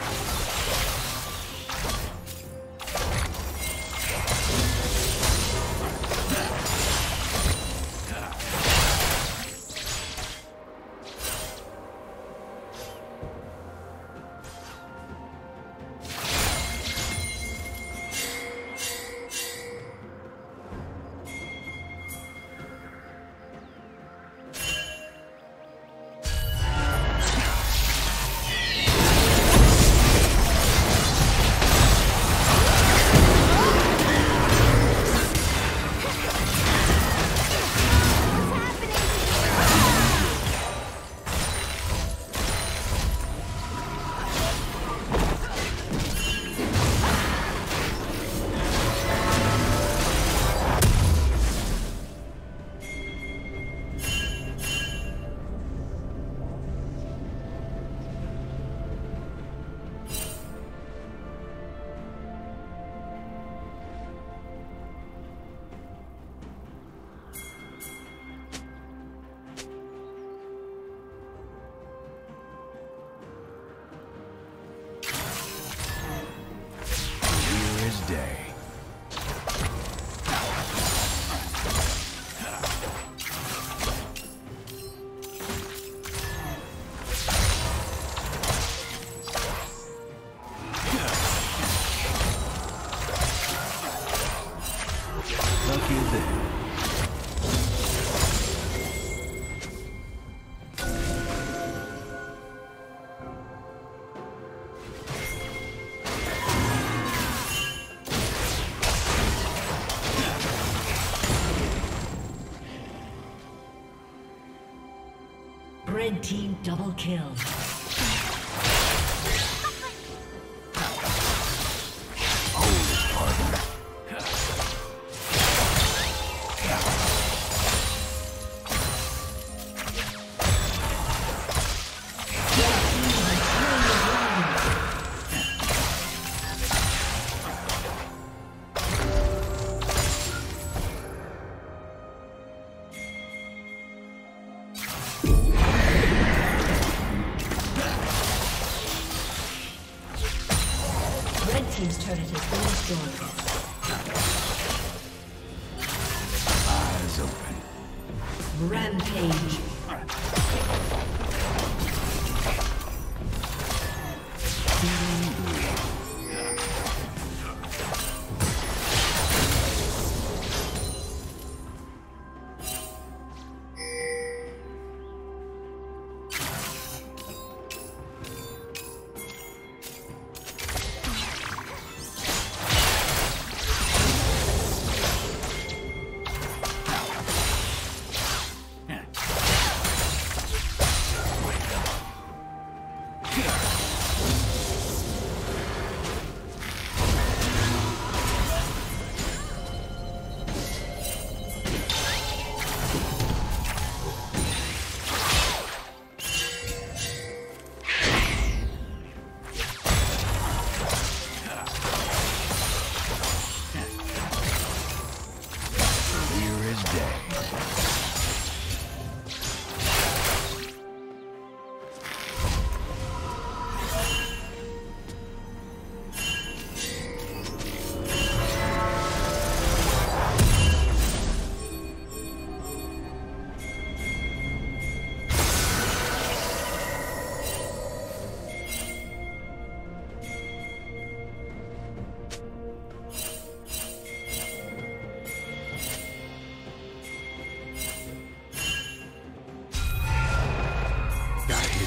Team double kill.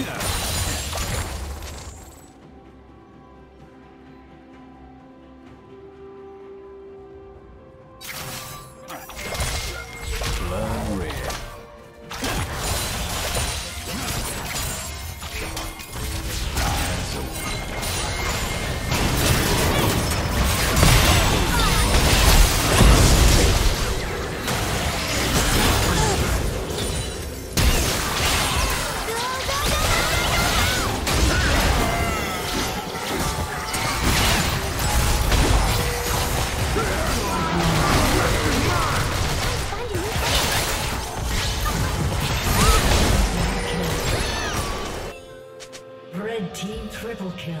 Yeah. Triple kill.